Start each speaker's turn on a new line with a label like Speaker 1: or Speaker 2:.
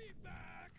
Speaker 1: be back!